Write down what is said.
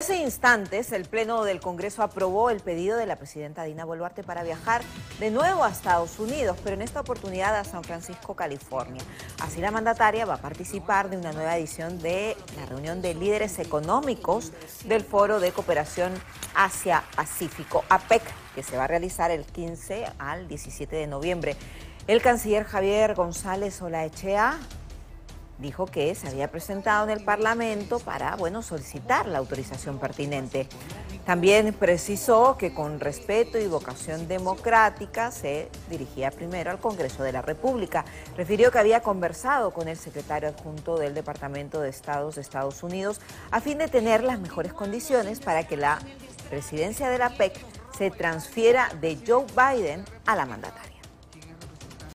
Hace instantes, el Pleno del Congreso aprobó el pedido de la presidenta Dina Boluarte para viajar de nuevo a Estados Unidos, pero en esta oportunidad a San Francisco, California. Así la mandataria va a participar de una nueva edición de la reunión de líderes económicos del Foro de Cooperación Asia-Pacífico, APEC, que se va a realizar el 15 al 17 de noviembre. El canciller Javier González Olaechea dijo que se había presentado en el Parlamento para, bueno, solicitar la autorización pertinente. También precisó que con respeto y vocación democrática se dirigía primero al Congreso de la República. Refirió que había conversado con el secretario adjunto del Departamento de Estados de Estados Unidos a fin de tener las mejores condiciones para que la presidencia de la PEC se transfiera de Joe Biden a la mandataria.